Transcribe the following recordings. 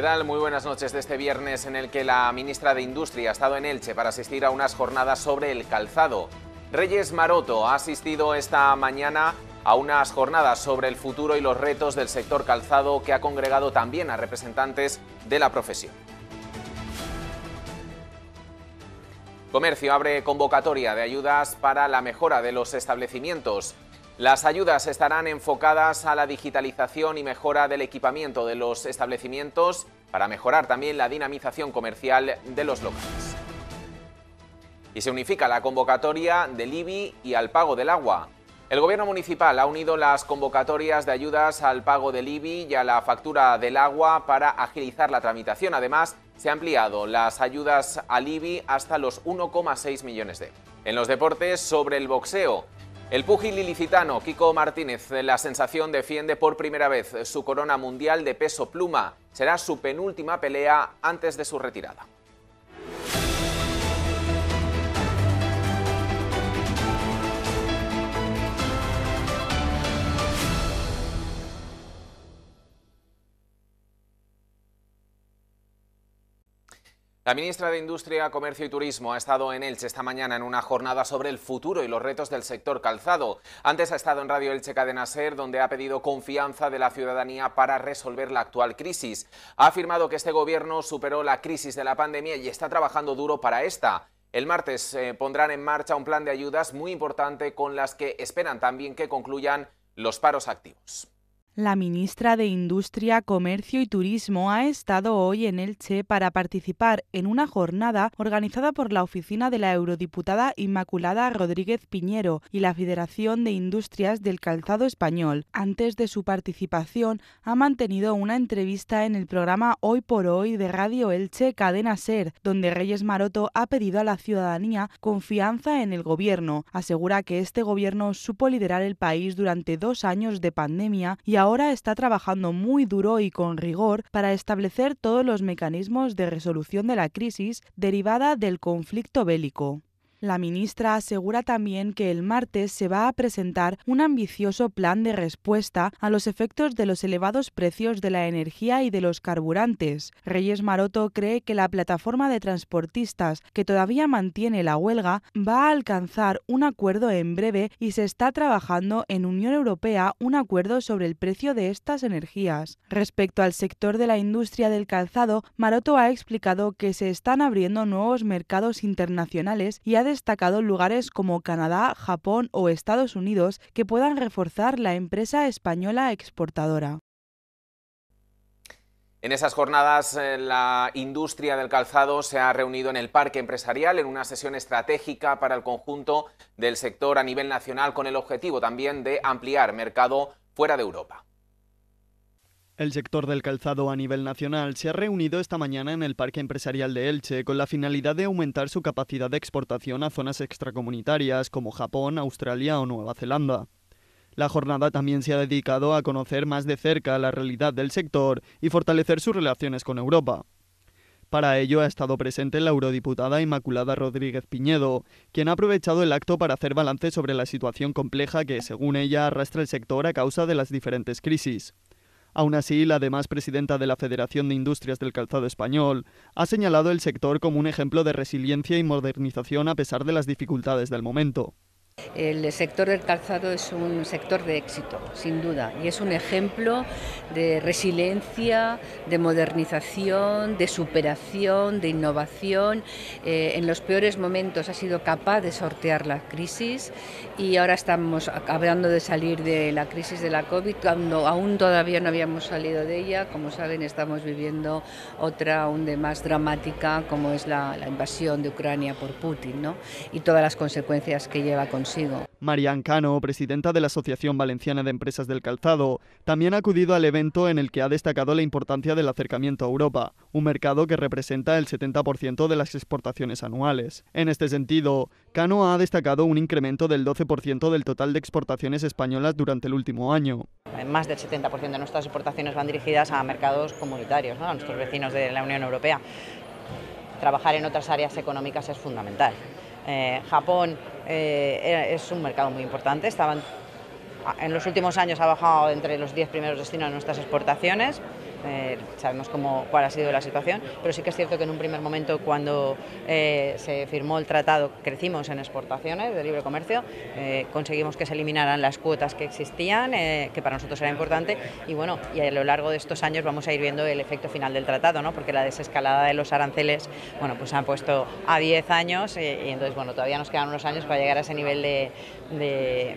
¿Qué tal? Muy buenas noches de este viernes en el que la ministra de Industria ha estado en Elche para asistir a unas jornadas sobre el calzado. Reyes Maroto ha asistido esta mañana a unas jornadas sobre el futuro y los retos del sector calzado que ha congregado también a representantes de la profesión. Comercio abre convocatoria de ayudas para la mejora de los establecimientos. Las ayudas estarán enfocadas a la digitalización y mejora del equipamiento de los establecimientos para mejorar también la dinamización comercial de los locales. Y se unifica la convocatoria del IBI y al pago del agua. El Gobierno municipal ha unido las convocatorias de ayudas al pago del IBI y a la factura del agua para agilizar la tramitación. Además, se han ampliado las ayudas al IBI hasta los 1,6 millones de euros. En los deportes, sobre el boxeo, el púgil ilicitano Kiko Martínez, la sensación, defiende por primera vez su corona mundial de peso pluma. Será su penúltima pelea antes de su retirada. La ministra de Industria, Comercio y Turismo ha estado en Elche esta mañana en una jornada sobre el futuro y los retos del sector calzado. Antes ha estado en Radio Elche Cadena Ser, donde ha pedido confianza de la ciudadanía para resolver la actual crisis. Ha afirmado que este gobierno superó la crisis de la pandemia y está trabajando duro para esta. El martes eh, pondrán en marcha un plan de ayudas muy importante con las que esperan también que concluyan los paros activos. La ministra de Industria, Comercio y Turismo ha estado hoy en Elche para participar en una jornada organizada por la oficina de la eurodiputada Inmaculada Rodríguez Piñero y la Federación de Industrias del Calzado Español. Antes de su participación, ha mantenido una entrevista en el programa Hoy por Hoy de Radio Elche Cadena Ser, donde Reyes Maroto ha pedido a la ciudadanía confianza en el gobierno. Asegura que este gobierno supo liderar el país durante dos años de pandemia y ahora está trabajando muy duro y con rigor para establecer todos los mecanismos de resolución de la crisis derivada del conflicto bélico. La ministra asegura también que el martes se va a presentar un ambicioso plan de respuesta a los efectos de los elevados precios de la energía y de los carburantes. Reyes Maroto cree que la plataforma de transportistas que todavía mantiene la huelga va a alcanzar un acuerdo en breve y se está trabajando en Unión Europea un acuerdo sobre el precio de estas energías. Respecto al sector de la industria del calzado, Maroto ha explicado que se están abriendo nuevos mercados internacionales y ha destacado lugares como Canadá, Japón o Estados Unidos que puedan reforzar la empresa española exportadora. En esas jornadas, eh, la industria del calzado se ha reunido en el Parque Empresarial en una sesión estratégica para el conjunto del sector a nivel nacional con el objetivo también de ampliar mercado fuera de Europa. El sector del calzado a nivel nacional se ha reunido esta mañana en el Parque Empresarial de Elche con la finalidad de aumentar su capacidad de exportación a zonas extracomunitarias como Japón, Australia o Nueva Zelanda. La jornada también se ha dedicado a conocer más de cerca la realidad del sector y fortalecer sus relaciones con Europa. Para ello ha estado presente la eurodiputada Inmaculada Rodríguez Piñedo, quien ha aprovechado el acto para hacer balance sobre la situación compleja que, según ella, arrastra el sector a causa de las diferentes crisis. Aún así, la además presidenta de la Federación de Industrias del Calzado Español ha señalado el sector como un ejemplo de resiliencia y modernización a pesar de las dificultades del momento. El sector del calzado es un sector de éxito, sin duda, y es un ejemplo de resiliencia, de modernización, de superación, de innovación. Eh, en los peores momentos ha sido capaz de sortear la crisis y ahora estamos acabando de salir de la crisis de la COVID, cuando aún todavía no habíamos salido de ella. Como saben, estamos viviendo otra aún de más dramática, como es la, la invasión de Ucrania por Putin, ¿no? y todas las consecuencias que lleva consigo Marian Cano, presidenta de la Asociación Valenciana de Empresas del Calzado, también ha acudido al evento en el que ha destacado la importancia del acercamiento a Europa, un mercado que representa el 70% de las exportaciones anuales. En este sentido, Cano ha destacado un incremento del 12% del total de exportaciones españolas durante el último año. Más del 70% de nuestras exportaciones van dirigidas a mercados comunitarios, a nuestros vecinos de la Unión Europea. Trabajar en otras áreas económicas es fundamental. Eh, Japón eh, es un mercado muy importante, estaban, en los últimos años ha bajado entre los 10 primeros destinos de nuestras exportaciones eh, sabemos cómo, cuál ha sido la situación, pero sí que es cierto que en un primer momento cuando eh, se firmó el tratado crecimos en exportaciones de libre comercio, eh, conseguimos que se eliminaran las cuotas que existían, que para nosotros era importante, y bueno, y a lo largo de estos años vamos a ir viendo el efecto final del tratado, ¿no? porque la desescalada de los aranceles, bueno, pues se han puesto a 10 años y, entonces, bueno, todavía nos quedan unos años para llegar a ese nivel de,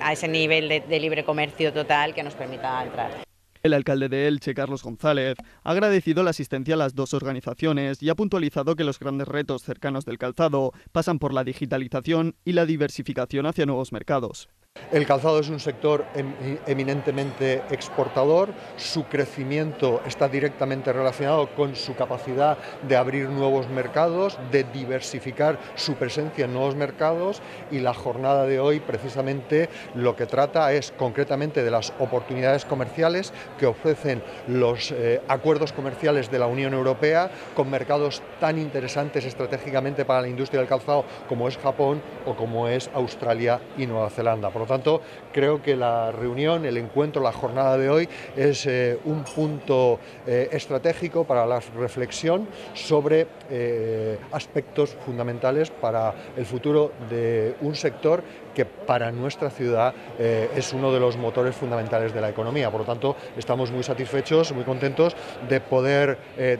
a ese nivel de libre comercio total que nos permita entrar. El alcalde de Elche, Carlos González, ha agradecido la asistencia a las dos organizaciones y ha puntualizado que los grandes retos cercanos del calzado pasan por la digitalización y la diversificación hacia nuevos mercados. El calzado es un sector em, eminentemente exportador, su crecimiento está directamente relacionado con su capacidad de abrir nuevos mercados, de diversificar su presencia en nuevos mercados y la jornada de hoy precisamente lo que trata es concretamente de las oportunidades comerciales que ofrecen los eh, acuerdos comerciales de la Unión Europea con mercados tan interesantes estratégicamente para la industria del calzado como es Japón o como es Australia y Nueva Zelanda. Por tanto, creo que la reunión, el encuentro, la jornada de hoy es eh, un punto eh, estratégico para la reflexión sobre eh, aspectos fundamentales para el futuro de un sector que para nuestra ciudad es uno de los motores fundamentales de la economía. Por lo tanto, estamos muy satisfechos, muy contentos de poder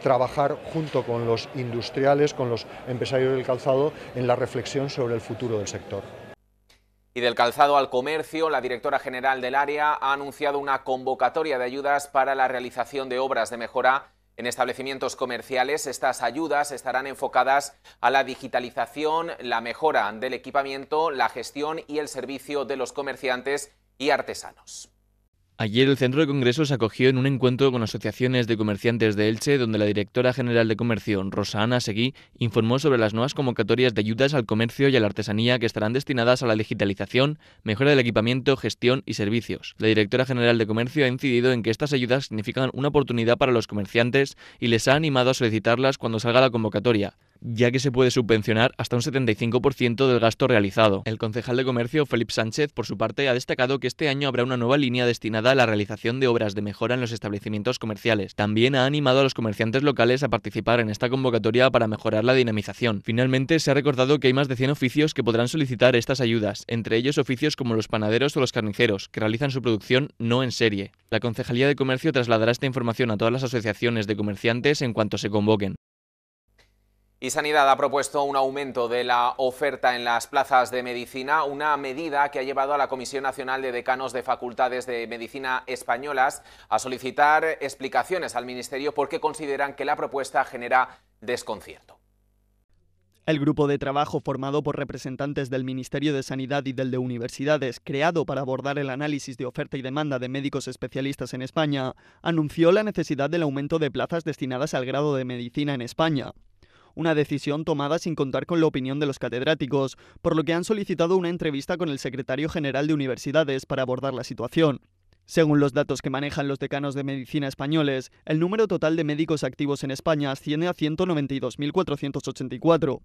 trabajar junto con los industriales, con los empresarios del calzado en la reflexión sobre el futuro del sector. Y del calzado al comercio, la directora general del área ha anunciado una convocatoria de ayudas para la realización de obras de mejora en establecimientos comerciales. Estas ayudas estarán enfocadas a la digitalización, la mejora del equipamiento, la gestión y el servicio de los comerciantes y artesanos. Ayer el Centro de Congresos acogió en un encuentro con asociaciones de comerciantes de Elche, donde la directora general de Comercio, Rosa Ana Seguí, informó sobre las nuevas convocatorias de ayudas al comercio y a la artesanía que estarán destinadas a la digitalización, mejora del equipamiento, gestión y servicios. La directora general de Comercio ha incidido en que estas ayudas significan una oportunidad para los comerciantes y les ha animado a solicitarlas cuando salga la convocatoria ya que se puede subvencionar hasta un 75% del gasto realizado. El concejal de comercio, Felipe Sánchez, por su parte, ha destacado que este año habrá una nueva línea destinada a la realización de obras de mejora en los establecimientos comerciales. También ha animado a los comerciantes locales a participar en esta convocatoria para mejorar la dinamización. Finalmente, se ha recordado que hay más de 100 oficios que podrán solicitar estas ayudas, entre ellos oficios como los panaderos o los carniceros, que realizan su producción no en serie. La Concejalía de Comercio trasladará esta información a todas las asociaciones de comerciantes en cuanto se convoquen. Y Sanidad ha propuesto un aumento de la oferta en las plazas de medicina, una medida que ha llevado a la Comisión Nacional de Decanos de Facultades de Medicina Españolas a solicitar explicaciones al Ministerio porque consideran que la propuesta genera desconcierto. El grupo de trabajo formado por representantes del Ministerio de Sanidad y del de Universidades, creado para abordar el análisis de oferta y demanda de médicos especialistas en España, anunció la necesidad del aumento de plazas destinadas al grado de medicina en España una decisión tomada sin contar con la opinión de los catedráticos, por lo que han solicitado una entrevista con el secretario general de universidades para abordar la situación. Según los datos que manejan los decanos de medicina españoles, el número total de médicos activos en España asciende a 192.484.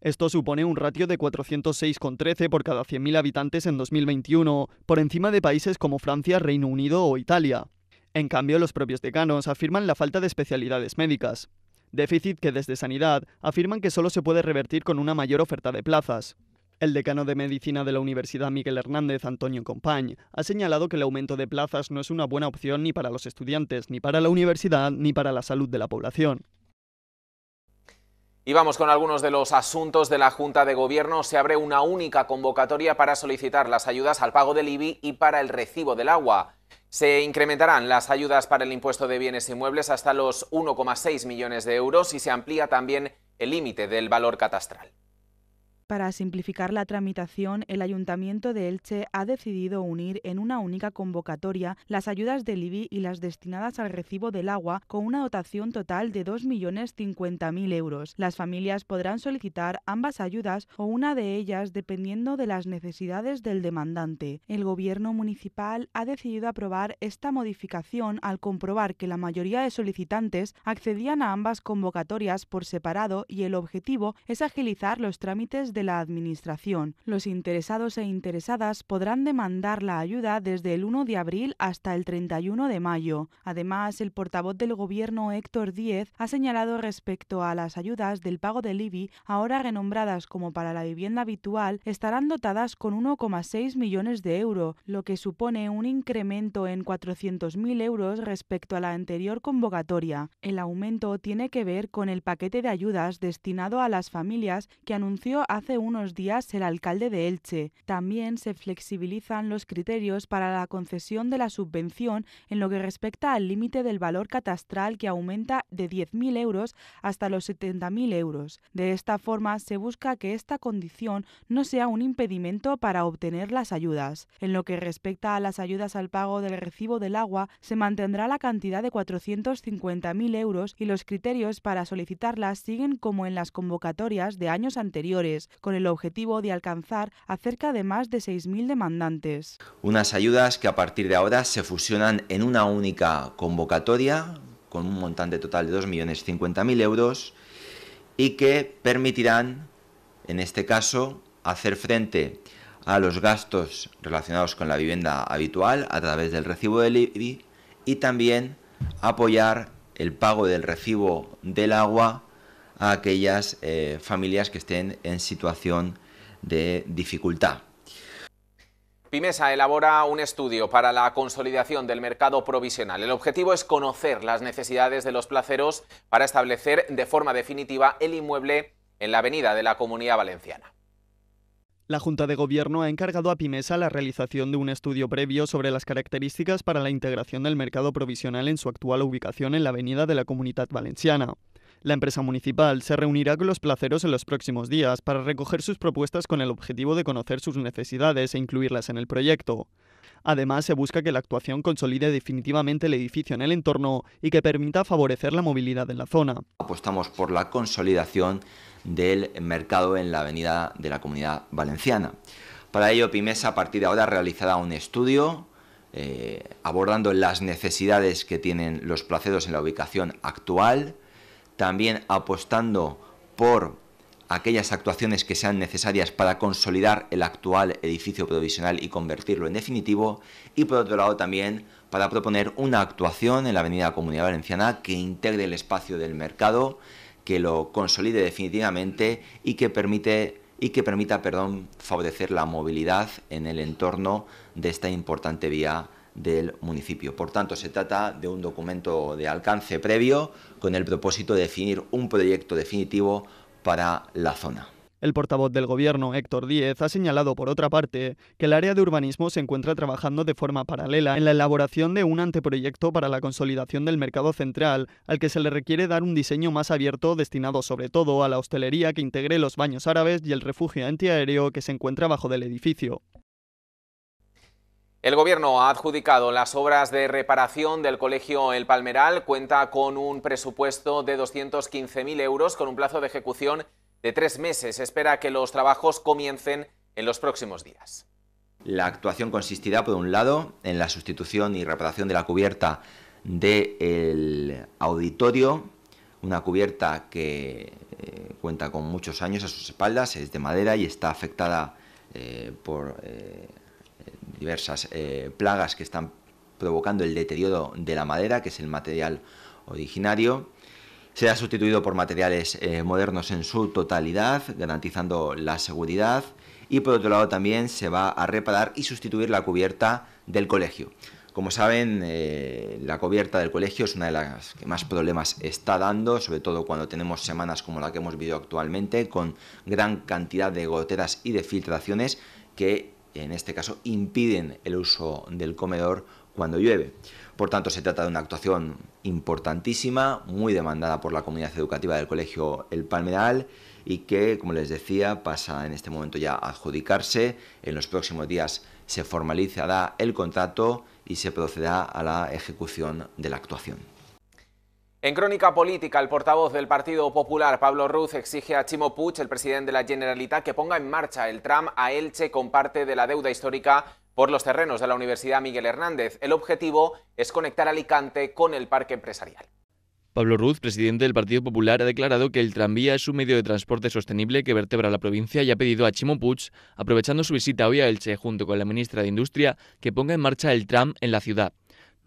Esto supone un ratio de 406,13 por cada 100.000 habitantes en 2021, por encima de países como Francia, Reino Unido o Italia. En cambio, los propios decanos afirman la falta de especialidades médicas déficit que desde Sanidad afirman que solo se puede revertir con una mayor oferta de plazas. El decano de Medicina de la Universidad Miguel Hernández, Antonio Compañ, ha señalado que el aumento de plazas no es una buena opción ni para los estudiantes, ni para la universidad, ni para la salud de la población. Y vamos con algunos de los asuntos de la Junta de Gobierno. Se abre una única convocatoria para solicitar las ayudas al pago del IBI y para el recibo del agua. Se incrementarán las ayudas para el impuesto de bienes inmuebles hasta los 1,6 millones de euros y se amplía también el límite del valor catastral. Para simplificar la tramitación, el Ayuntamiento de Elche ha decidido unir en una única convocatoria las ayudas del IBI y las destinadas al recibo del agua con una dotación total de 2.050.000 euros. Las familias podrán solicitar ambas ayudas o una de ellas dependiendo de las necesidades del demandante. El Gobierno municipal ha decidido aprobar esta modificación al comprobar que la mayoría de solicitantes accedían a ambas convocatorias por separado y el objetivo es agilizar los trámites de la Administración. Los interesados e interesadas podrán demandar la ayuda desde el 1 de abril hasta el 31 de mayo. Además, el portavoz del Gobierno Héctor Díez ha señalado respecto a las ayudas del pago del IBI, ahora renombradas como para la vivienda habitual, estarán dotadas con 1,6 millones de euros, lo que supone un incremento en 400.000 euros respecto a la anterior convocatoria. El aumento tiene que ver con el paquete de ayudas destinado a las familias que anunció hace unos días el alcalde de Elche. También se flexibilizan los criterios para la concesión de la subvención en lo que respecta al límite del valor catastral que aumenta de 10.000 euros hasta los 70.000 euros. De esta forma se busca que esta condición no sea un impedimento para obtener las ayudas. En lo que respecta a las ayudas al pago del recibo del agua, se mantendrá la cantidad de 450.000 euros y los criterios para solicitarlas siguen como en las convocatorias de años anteriores, con el objetivo de alcanzar a cerca de más de 6.000 demandantes. Unas ayudas que a partir de ahora se fusionan en una única convocatoria con un montante total de 2.050.000 euros y que permitirán, en este caso, hacer frente a los gastos relacionados con la vivienda habitual a través del recibo del IBI y también apoyar el pago del recibo del agua a aquellas eh, familias que estén en situación de dificultad. Pimesa elabora un estudio para la consolidación del mercado provisional. El objetivo es conocer las necesidades de los placeros para establecer de forma definitiva el inmueble en la avenida de la Comunidad Valenciana. La Junta de Gobierno ha encargado a Pimesa la realización de un estudio previo sobre las características para la integración del mercado provisional en su actual ubicación en la avenida de la Comunidad Valenciana. La empresa municipal se reunirá con los placeros en los próximos días para recoger sus propuestas con el objetivo de conocer sus necesidades e incluirlas en el proyecto. Además, se busca que la actuación consolide definitivamente el edificio en el entorno y que permita favorecer la movilidad en la zona. Apostamos por la consolidación del mercado en la avenida de la Comunidad Valenciana. Para ello, Pimesa a partir de ahora realizará un estudio eh, abordando las necesidades que tienen los placeros en la ubicación actual, también apostando por aquellas actuaciones que sean necesarias para consolidar el actual edificio provisional y convertirlo en definitivo, y por otro lado también para proponer una actuación en la Avenida Comunidad Valenciana que integre el espacio del mercado, que lo consolide definitivamente y que permite y que permita, favorecer la movilidad en el entorno de esta importante vía del municipio. Por tanto, se trata de un documento de alcance previo con el propósito de definir un proyecto definitivo para la zona. El portavoz del Gobierno, Héctor Díez, ha señalado, por otra parte, que el área de urbanismo se encuentra trabajando de forma paralela en la elaboración de un anteproyecto para la consolidación del mercado central, al que se le requiere dar un diseño más abierto destinado sobre todo a la hostelería que integre los baños árabes y el refugio antiaéreo que se encuentra bajo del edificio. El Gobierno ha adjudicado las obras de reparación del Colegio El Palmeral. Cuenta con un presupuesto de 215.000 euros con un plazo de ejecución de tres meses. Espera que los trabajos comiencen en los próximos días. La actuación consistirá, por un lado, en la sustitución y reparación de la cubierta del auditorio, una cubierta que eh, cuenta con muchos años a sus espaldas, es de madera y está afectada eh, por eh, diversas plagas que están provocando el deterioro de la madera, que es el material originario. Será sustituido por materiales eh, modernos en su totalidad, garantizando la seguridad. Y por otro lado también se va a reparar y sustituir la cubierta del colegio. Como saben, eh, la cubierta del colegio es una de las que más problemas está dando, sobre todo cuando tenemos semanas como la que hemos vivido actualmente, con gran cantidad de goteras y de filtraciones que en este caso impiden el uso del comedor cuando llueve. Por tanto, se trata de una actuación importantísima, muy demandada por la comunidad educativa del Colegio El Palmeral y que, como les decía, pasa en este momento ya a adjudicarse. En los próximos días se formalizará el contrato y se procederá a la ejecución de la actuación. En crónica política, el portavoz del Partido Popular, Pablo Ruz, exige a Chimo Puig, el presidente de la Generalitat, que ponga en marcha el tram a Elche con parte de la deuda histórica por los terrenos de la Universidad Miguel Hernández. El objetivo es conectar Alicante con el parque empresarial. Pablo Ruz, presidente del Partido Popular, ha declarado que el tranvía es un medio de transporte sostenible que vertebra la provincia y ha pedido a Chimo Puig, aprovechando su visita hoy a Elche junto con la ministra de Industria, que ponga en marcha el tram en la ciudad.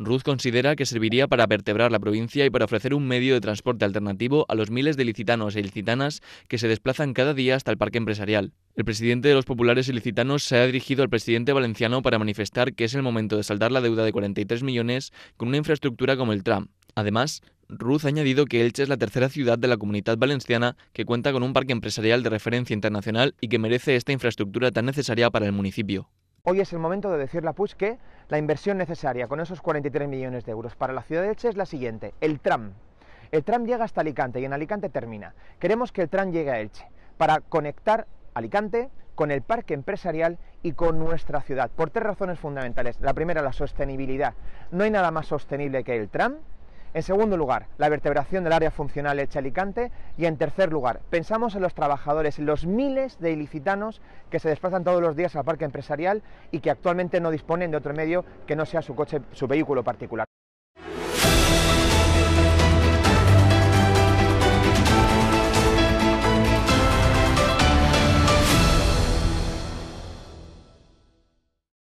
Ruz considera que serviría para vertebrar la provincia y para ofrecer un medio de transporte alternativo a los miles de ilicitanos e ilicitanas que se desplazan cada día hasta el parque empresarial. El presidente de los populares ilicitanos se ha dirigido al presidente valenciano para manifestar que es el momento de saldar la deuda de 43 millones con una infraestructura como el tram. Además, Ruz ha añadido que Elche es la tercera ciudad de la comunidad valenciana que cuenta con un parque empresarial de referencia internacional y que merece esta infraestructura tan necesaria para el municipio. Hoy es el momento de decirle a Puig que la inversión necesaria con esos 43 millones de euros para la ciudad de Elche es la siguiente, el tram. El tram llega hasta Alicante y en Alicante termina. Queremos que el tram llegue a Elche para conectar Alicante con el parque empresarial y con nuestra ciudad, por tres razones fundamentales. La primera, la sostenibilidad. No hay nada más sostenible que el tram en segundo lugar, la vertebración del área funcional hecha Alicante. Y en tercer lugar, pensamos en los trabajadores, en los miles de ilicitanos que se desplazan todos los días al parque empresarial y que actualmente no disponen de otro medio que no sea su coche, su vehículo particular.